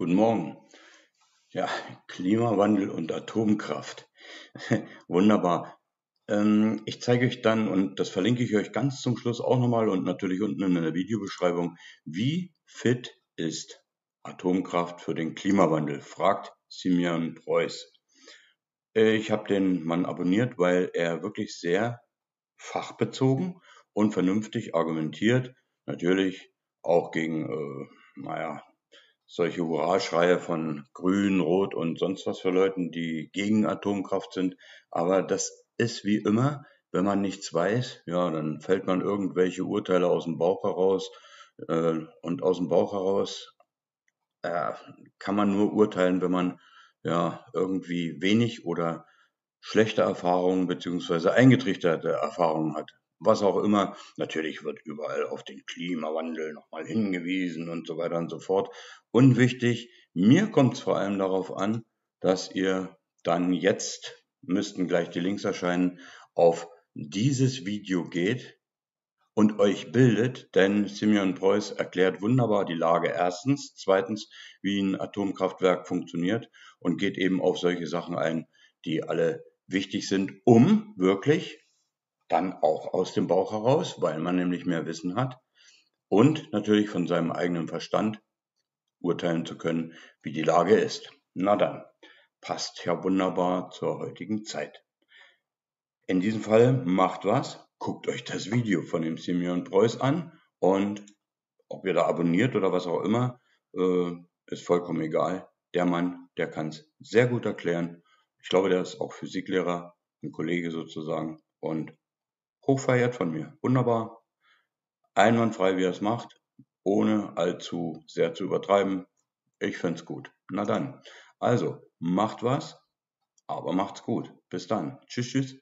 Guten Morgen. Ja, Klimawandel und Atomkraft. Wunderbar. Ähm, ich zeige euch dann, und das verlinke ich euch ganz zum Schluss auch nochmal und natürlich unten in der Videobeschreibung, wie fit ist Atomkraft für den Klimawandel, fragt Simeon Preuß. Ich habe den Mann abonniert, weil er wirklich sehr fachbezogen und vernünftig argumentiert, natürlich auch gegen, äh, naja, solche Hurraschreie von Grün, Rot und sonst was für Leuten, die gegen Atomkraft sind. Aber das ist wie immer, wenn man nichts weiß, ja, dann fällt man irgendwelche Urteile aus dem Bauch heraus. Äh, und aus dem Bauch heraus äh, kann man nur urteilen, wenn man ja irgendwie wenig oder schlechte Erfahrungen beziehungsweise eingetrichterte Erfahrungen hat was auch immer. Natürlich wird überall auf den Klimawandel nochmal hingewiesen und so weiter und so fort. Unwichtig, mir kommt es vor allem darauf an, dass ihr dann jetzt, müssten gleich die Links erscheinen, auf dieses Video geht und euch bildet, denn Simeon Preuß erklärt wunderbar die Lage erstens, zweitens, wie ein Atomkraftwerk funktioniert und geht eben auf solche Sachen ein, die alle wichtig sind, um wirklich dann auch aus dem Bauch heraus, weil man nämlich mehr Wissen hat und natürlich von seinem eigenen Verstand urteilen zu können, wie die Lage ist. Na dann, passt ja wunderbar zur heutigen Zeit. In diesem Fall macht was, guckt euch das Video von dem Simeon Preuß an und ob ihr da abonniert oder was auch immer, äh, ist vollkommen egal. Der Mann, der kann es sehr gut erklären. Ich glaube, der ist auch Physiklehrer, ein Kollege sozusagen und hochverehrt von mir. Wunderbar. Einwandfrei, wie er es macht, ohne allzu sehr zu übertreiben. Ich find's gut. Na dann. Also, macht was, aber macht's gut. Bis dann. Tschüss, tschüss.